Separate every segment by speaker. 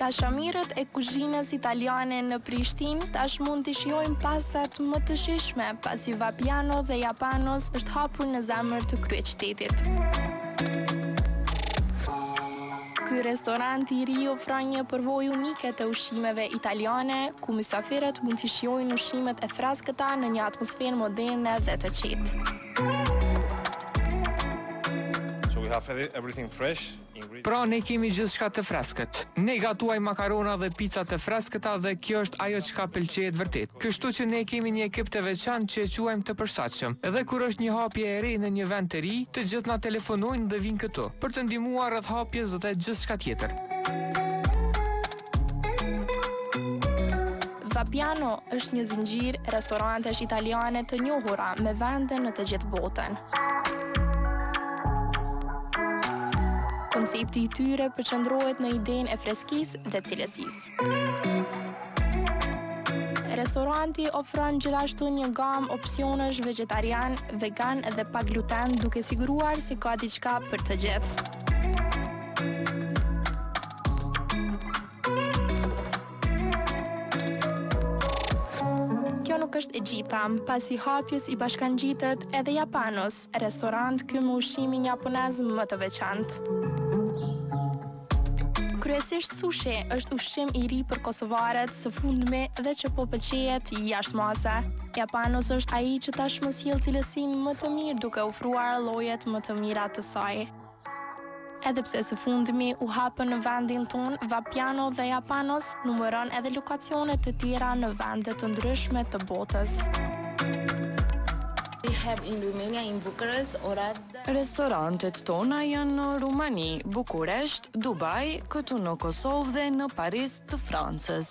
Speaker 1: Dashamirët e kuzhinës italiane në Prishtinë tash mund të shijojnë pastat më të shijshme, pasi Vapiano dhe Japanos është hapur në zemër të kryeqytetit. Ky restorant i ri ofron një përvojë unike të ushqimeve italiane, ku mysafirët mund t'i shijojnë ushqimet e freskëta në një atmosferë moderne dhe të qetë.
Speaker 2: Pra ne kemi gjithçka të freskët. Ne gatuajmë makarona dhe pica të freskëta dhe kjo është ajo çka pëlqehet vërtet. Kështu që ne kemi një ekip të veçantë që e quajmë të përshtatshëm. Dhe kur është një hapje e re në një vend të ri, të gjithë na telefonojnë dhe vijnë këtu. për të ndihmuar rreth hapjes dhe gjithçka tjetër.
Speaker 1: Vapiano është një zinxhir restorantesh italiane të njohura me vende në të gjithë botën. Koncepti i tyre përqendrohet në idenë e freskisë dhe cilësisë. Restoranti ofron gjithashtu një gamë opsionesh vegetarian, vegan dhe pa gluten, duke siguruar se ka diçka për të gjithë. Kjo nuk është e gjitha, pasi hapjes i bashkëngjitet edhe Japanos, restorant ky me ushqimin japonez më të veçantë. Kryesisht sushi është ushqim i ri për kosovarët së fundmi dhe që po pëlqehet jashtë mase. Japanos është ai që tashmë sjell cilësinë më të mirë duke ofruar llojet më të mira të saj. Edhe pse së fundmi u hapën në vendin tonë, Vapiano dhe Japanos numëron edhe lokacione të tjera në vende të ndryshme të botës.
Speaker 3: We have in Romania in Bucharest or at Restorantet tona janë në Rumani, Bukuresht, Dubai, këtu në Kosovë dhe në Paris të Francës.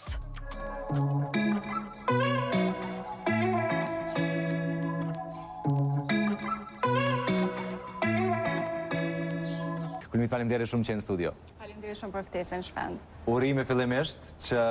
Speaker 4: Kulmi faleminderit shumë që je në studio.
Speaker 5: Faleminderit shumë për ftesën Shpend.
Speaker 4: Urime fillimisht që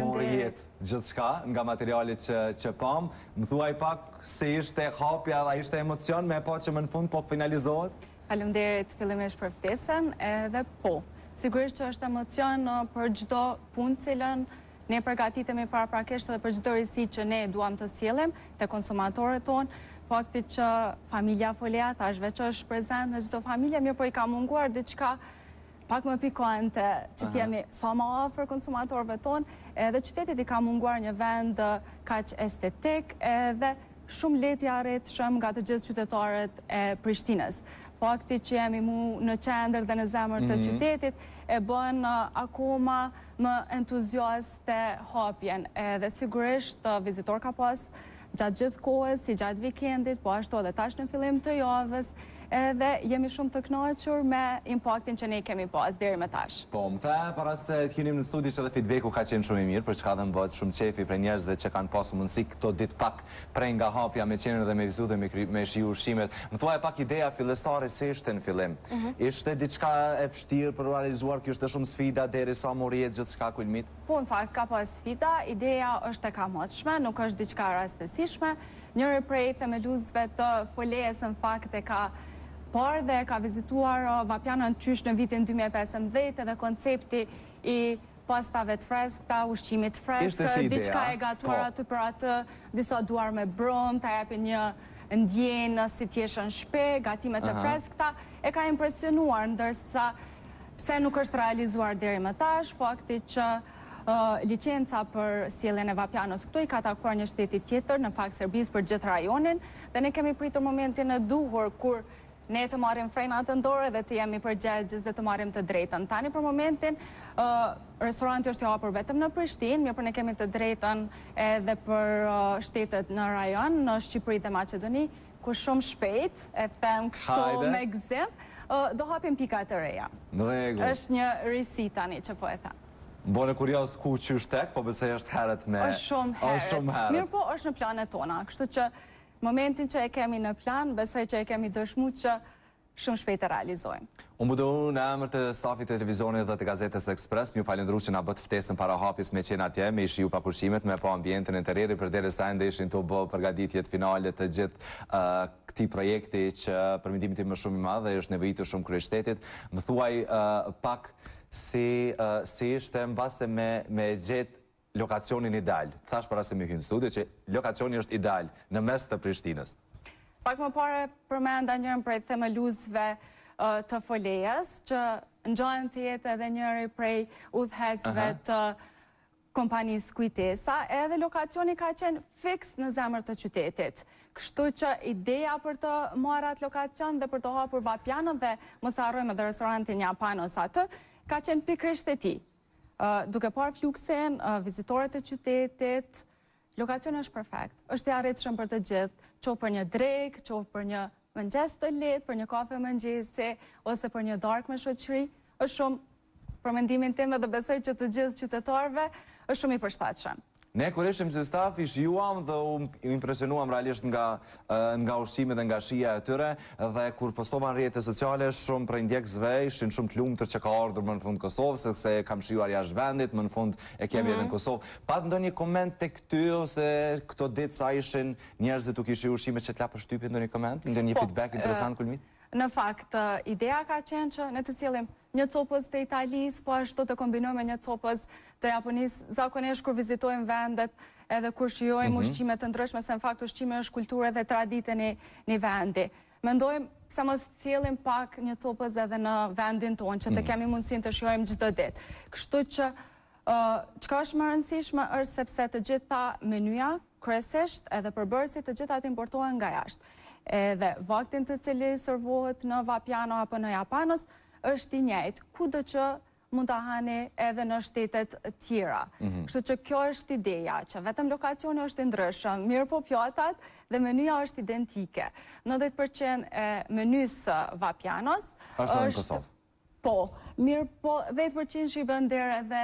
Speaker 4: mori jetë gjithçka nga materiali që që pamë. Më thuaj pak si ishte hapja, a ishte emocion me e pa që më në fund po finalizohet?
Speaker 5: Faleminderit fillimisht për ftesën, edhe po. Sigurisht që është emocion ë, për çdo punë të cilën Ne përgatitemi paraprakisht edhe për çdo risi që ne duam të sjellim te konsumatorët tonë. Fakti që familja Foleja tash veç është prezent në çdo familje, mirë po i ka munguar diçka pak më pikante, që të jemi sa më afër konsumatorëve tonë, edhe qytetit i ka munguar një vend kaq estetik edhe shumë lehtë i arritshëm nga të gjithë qytetarët e Prishtinës. Fakti që jemi mu në qendër dhe në zemër të qytetit e bën akoma më entuziaste hapjen edhe sigurisht vizitor ka pas gjatë gjithë kohës si gjatë vikendit po ashtu edhe tash në fillim të javës edhe jemi shumë të kënaqur me impaktin që ne kemi pas deri më tash.
Speaker 4: Po, më the para se të hynim në studio që edhe feedback-u ka qenë shumë i mirë, për çka edhe më bëhet shumë qejfi prej njerëzve që kanë pasur mundësi këto ditë pak Prej nga hapja me qenë edhe me vizitu edhe me kry me shiju ushqimet më thuaj pak ideja fillestare si ishte në fillim ishte diçka e vështirë për u realizuar kishte shumë sfida deri sa mori jetë gjithçka krejt?
Speaker 5: Po në fakt ka pas sfida ideja është e kamotshme nuk është diçka e rastesishme njëri prej themeluesve të Folejës në fakt e ka parë dhe e ka vizituar Vapianon qysh në vitin dy mijë e pesëmbëdhjetë edhe koncepti i pastave të freskëta, ushqimit të freskët, diçka e gatuar aty për aty, disa duar me brumë, ta japin një ndjenjë si të jesh në shtëpi, gatime të freskëta, e ka impresionuar, ndërsa pse nuk është realizuar deri më tash fakti që licenca për sjelljen e Vapianos këtu i ka takuar një shteti tjetër, në fakt Serbisë për gjithë rajonin, dhe ne kemi pritur momentin e duhur kur Ne të marrim frenat në dorë dhe të jemi përgjegjës dhe të marrim të drejtën. Tani për momentin, ë, restoranti është i hapur vetëm në Prishtinë, mirëpo ne kemi të drejtën edhe për shtetet në rajon, në Shqipëri dhe Maqedoni, ku shumë shpejt, e them kështu Hajde. me gëzim, ë, do hapim pika të reja.
Speaker 4: Në rregull.
Speaker 5: Është një risi tani që po e them.
Speaker 4: Më bëni kurioz qysh tek, po besoj është herët me
Speaker 5: Është shumë herët. Është shumë herët. Mirëpo është në planet tona, kështu që Momentin që e kemi në plan, besoj që e kemi dëshmu që shumë shpejt e realizojmë.
Speaker 4: Unë po du në emër të stafit të Televizionit dhe të Gazetës Express, me ju falënderu që na bëtë ftesën para hapjes me qenë atje, me i shiju pak ushqimet, me pa ambientin, interierin, përderisa ende ishin tu bo përgatitjet finale të gjithë këtij projekti që për mendimin tim është shumë i madh dhe i është nevojitur shumë kryeqytetit. Më thuaj pak si si ishte mbase me me e gjetë lokacionin ideal. Thash para se me hy në studio që lokacioni është ideal, në mes të Prishtinës.
Speaker 5: Pak më parë e përmenda njërin prej themeluesve të Folejës, që ngjan të jetë edhe njëri prej udhëheqësve të kompanisë Kujtesa, edhe lokacioni ka qenë fiks në zemër të qytetit. Kështu që ideja për të marrë atë lokacion dhe për të hapur Vapiano dhe mos harrojmë edhe restorantin Japanos aty, ka qenë pikërisht e tij. Duke parë fluksin, vizitorët e qytetit, lokacioni është perfekt. Është i arritshëm për të gjithë, qoftë për një drekë, qoftë për një mëngjes të lehtë, për një kafe mëngjesi ose për një darkë me shoqëri, është shumë për mendimin tim dhe besoj që të gjithë qytetarëve, është shumë i përshtatshëm.
Speaker 4: Ne kur ishim si staf i shijuam dhe u impresionuam realisht nga nga ushqimi dhe nga shija e tyre dhe kur postova në rrjetet sociale shumë prej ndjekësve ishin shumë të lumtur që ka ardhur më në fund në Kosovë sepse e kam shijuar jashtë vendit më në fund e kemi edhe në mhm. Kosovë. Pat ndonjë koment tek ty ose këto ditë sa ishin njerëzit duke shijuar ushqimet që t'la përshtypje ndonjë koment, ndonjë po, feedback interesant kulmit?
Speaker 5: Në fakt, ideja ka qenë që ne të sjellim Një copëz të Italisë, po ashtu të kombinojmë me një copëz të Japonisë, zakonisht kur vizitojmë vendet edhe kur shijojmë mhm. ushqime të ndryshme, se në fakt ushqime është kulturë dhe traditë një, një vendi. Mendojmë se mos sjellim pak një copëz edhe në vendin tonë, që të mhm. kemi mundësinë të shijojmë çdo ditë. Kështu që, uh, çka është më rëndësishme është sepse e gjithë menyja, kryesisht edhe përbërësit të gjithat importohen nga jashtë. Edhe vakti i cili servohet në Vapiano apo në Japanos është i njëjtë, kudo që mund ta hani edhe në shtetet tjera. Mhm. Kështu që kjo është ideja, që vetëm lokacioni është i ndryshëm, mirëpo pjatat dhe menyja është identike. 90% e menysë së Vapianos
Speaker 4: është në Kosovë.
Speaker 5: Po, mirëpo 10 përqindësh i bën nder edhe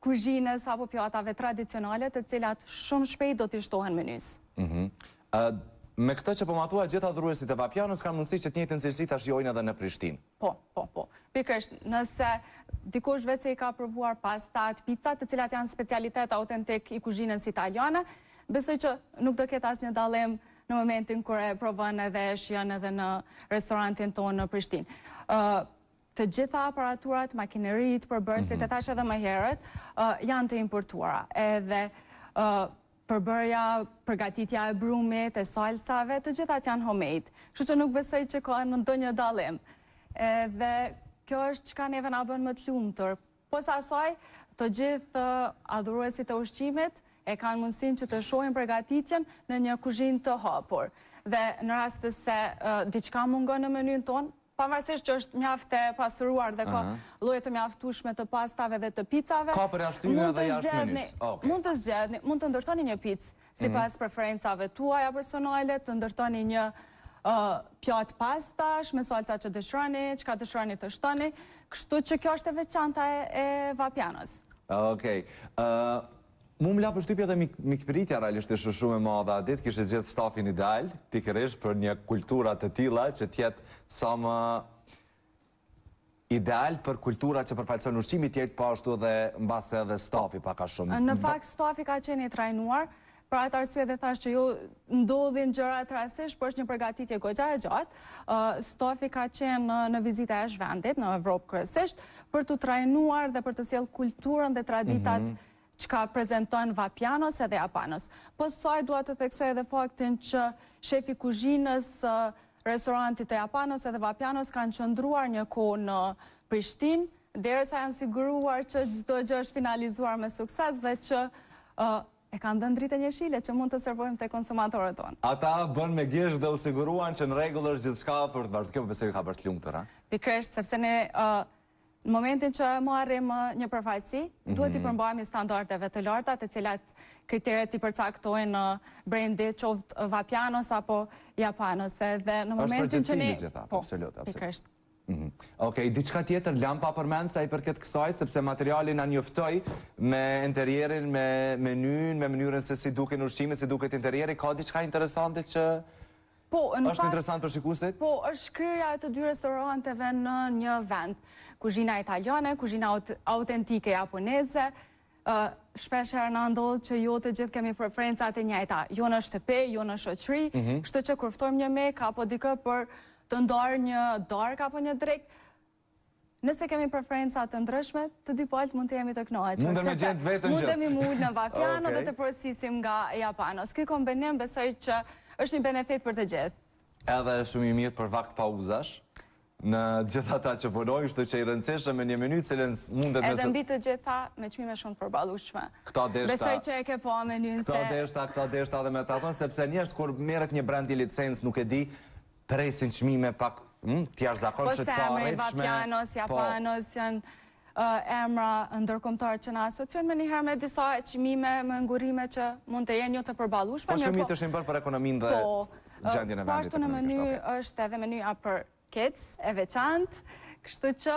Speaker 5: kuzhinës apo pjatave tradicionale, të cilat shumë shpejt do t'i shtohen menysë.
Speaker 4: Me këtë që po ma thua, gjithë adhuruesit e Vapianos kanë mundësi që të njëjtën cilësi ta shijojnë edhe në Prishtinë.
Speaker 5: Po, po, po. Pikërisht, nëse dikush veçse i ka provuar pastat, picat, të cilat janë specialitet autentik i kuzhinës italiane, besoj që nuk do ketë asnjë dallim në momentin kur e provon edhe e shijon edhe në restorantin tonë në Prishtinë. Ë të gjitha aparaturat, makineritë, përbërësit, mm -hmm. e thashë edhe më herët, uh, janë të importuara. Edhe uh, përbërja, përgatitja e brumit, e salcave, të gjithat janë homemade. Kështu që nuk besoj që ka ndonjë dallim. Edhe kjo është çka neve na bën më të lumtur, Pos asaj, të gjithë adhuruesit e ushqimit e kanë mundësinë që të shohin përgatitjen në një kuzhinë të hapur. Dhe në rast se diçka mungon në menynë tonë, pavarësisht që është mjaft e pasuruar dhe ka lloje të mjaftueshme të pastave dhe të picave, mund të zgjidhni, mund të ndërtoni një picë sipas preferencave tuaja personale, të ndërtoni një pjatë pastash me salca që dëshironi, çka dëshironi të shtoni, kështu që kjo është e veçanta e Vapianos.
Speaker 4: Okej. Ë Mu më la përshtypje edhe mikpritja realisht ishte shumë e madhe atë ditë, kishit zgjedh stafin ideal, pikërisht për kultura të tilla që të jetë sa më ideal për kulturat që përfaqëson ushqimi të jetë po ashtu edhe mbase edhe stafi pak a shumë.
Speaker 5: Në fakt stafi ka qenë i trajnuar, për atë arsye dhe thashë që jo ndodhin gjërat rastësisht, por është një përgatitje goxha e gjatë. Stafi ka qenë në, në vizita jashtë vendit, në Evropë kryesisht, për t'u trajnuar dhe për të sjellë kulturën dhe traditat mm -hmm çka prezanton Vapianos edhe Japanos. Pos kësaj dua të theksoj edhe faktin që shefi i kuzhinës së restorantit të Japanos edhe Vapianos kanë qëndruar një kohë në Prishtinë, derisa janë siguruar që çdo gjë është finalizuar me sukses dhe që e kanë dhënë dritën jeshile që mund të servojmë te konsumatorët tonë.
Speaker 4: Ata bënë me gisht dhe u siguruan që në rregull është gjithçka për të bërë. Kjo besoj ju ka bërë të lumtur, a?
Speaker 5: Pikërisht, sepse ne Në momentin që marrim një përfaqësi, duhet t'i mhm. përmbahemi standardeve të larta, të cilat kriteret i përcakton brendi qoftë Vapianos apo Japanos. Dhe në momentin që ne...
Speaker 4: Është përgjegjësi po, absolut, absolut. Mhm. Ok, diçka tjetër, lam pa përmend sa i përket kësaj, sepse materiali na njoftoi me interierin, me menyn, me mënyrën se si duken ushqimet, si duket interieri, ka diçka interesante që Po, në fakt... Është interesant për shikuesit?
Speaker 5: Po, është shkrirja e të dy restoranteve në një vend. Kuzhina italiane, kuzhina autentike japoneze, shpesh herë na ndodh që jo të gjithë kemi preferencat e njëjta, jo në shtëpi, jo në shoqëri, mhm. kështu që kur ftojmë një mik apo dikë për të ndarë një darkë apo një drekë, Nëse kemi preferenca të ndryshme, të dy palët mund të jemi të kënaqur.
Speaker 4: Mundem me gjetë veten që.
Speaker 5: Mundemi m'u ulë në Vapiano dhe të porosisim nga Japanos. Ky kombinim besoj që është një benefit për të gjithë.
Speaker 4: Edhe është shumë i mirë për vakt pauzash, për gjithë ata që punojnë, kështu që i rëndësishëm me një meny cilën mundet me.
Speaker 5: Edhe mbi të gjitha me çmime shumë të përballueshme.
Speaker 4: Këtë deshta.
Speaker 5: Besoj që e ke pa menyn se.
Speaker 4: Këtë deshta, këtë deshta edhe me ta thënë, sepse njerëzit kur merret një brand i licencë, nuk e di, Presin çmime pak të jashtëzakonshme
Speaker 5: të
Speaker 4: arritshme.
Speaker 5: Po
Speaker 4: se
Speaker 5: emri Vapianos, Japanos janë emra ndërkombëtarë që na asociojnë menjëherë me disa çmime, me ngurrim që mund të jenë jo të përballueshme.
Speaker 4: Po çmimet ishin bërë për ekonominë dhe gjendjen e vendit.
Speaker 5: Po ashtu në meny është edhe menyja për kids e veçantë, kështu që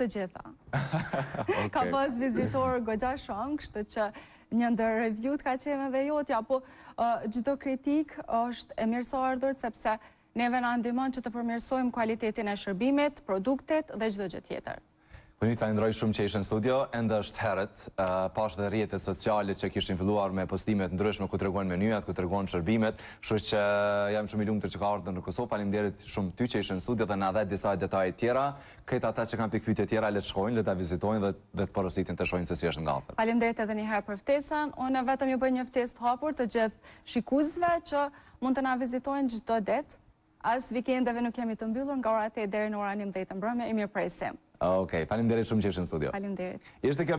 Speaker 5: Të gjitha. Okej. Ka pas vizitorë goxha shumë, kështu që një ndër review-t ka qenë edhe jotja, po çdo kritikë është e mirëseardhur sepse neve na ndihmon që të përmirësojmë kualitetin e shërbimit, produktit dhe çdo gjë tjetër.
Speaker 4: Unë të falenderoj shumë që ishe në studio, ende është herët, pashë dhe rrjetet sociale që kishin filluar me postime të ndryshme ku tregojnë menyat, ku tregojnë shërbimet, kështu që jam shumë i lumtur që ka ardhur në Kosovë. Faleminderit shumë ty që ishe në studio dhe na dhe disa detaje të tjera. Krejt ata që kanë pikëpyetje tjera le të shkojnë, le të vizitojnë dhe të porositin të shohin se si është nga afër.
Speaker 5: Faleminderit edhe një herë për ftesën. Unë vetëm ju bëj një ftesë të hapur të gjithë shikuesve që mund të na vizitojnë çdo ditë. As vikendeve nuk jemi të mbyllur nga ora tetë deri në ora njëmbëdhjetë të mbrëmjes, i mirëpresim.
Speaker 4: Okej, faleminderit shumë që ishe në studio.
Speaker 5: Faleminderit.
Speaker 4: Ishte kjo.